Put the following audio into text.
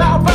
loud.